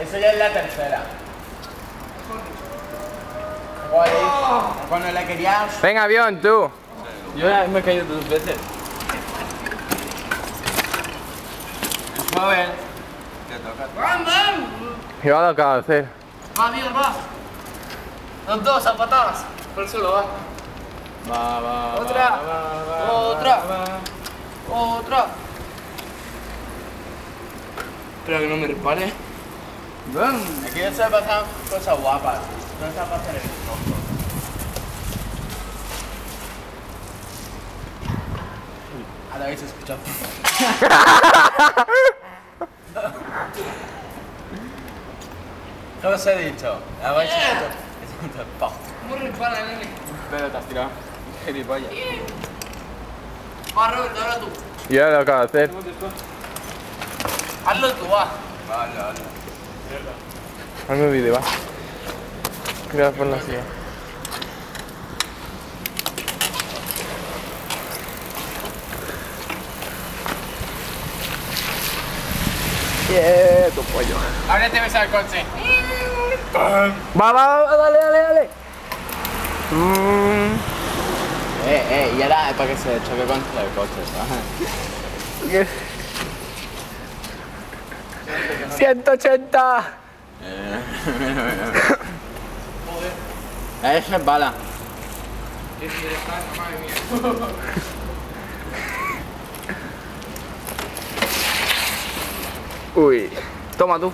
Eso ya es la tercera. Joder, cuando la querías. Venga, avión, tú. Yo ya me he caído dos veces. Joven. Yo lo acabo de hacer. Va, bien, va. Los dos a patadas. Por el suelo, va. Va, va. Otra. va, va, va, Otra. va, va. Otra. Espera que no me repare. Aquí ya se pasan cosas guapas. No se va a pasar el tronco. Ahora habéis escuchado. ¿Qué os he dicho? Habéis escuchado. Es un tapao. ¿Cómo repara, nene? Pero te has tirado. Gilipollas. Va, Robert, ahora tú. Yo lo acabo de hacer. Hazlo tú, va. Vale, vale. Hazme un vídeo, va. Voy a ponerlo así. Quieto, pollo. Ahora te ves al coche. Va, va, va, dale, dale, dale. Mm. Eh, eh, y ahora es para que se choque contra el coche, ¿sabes? 180. Eso es bala. Uy. Toma tú.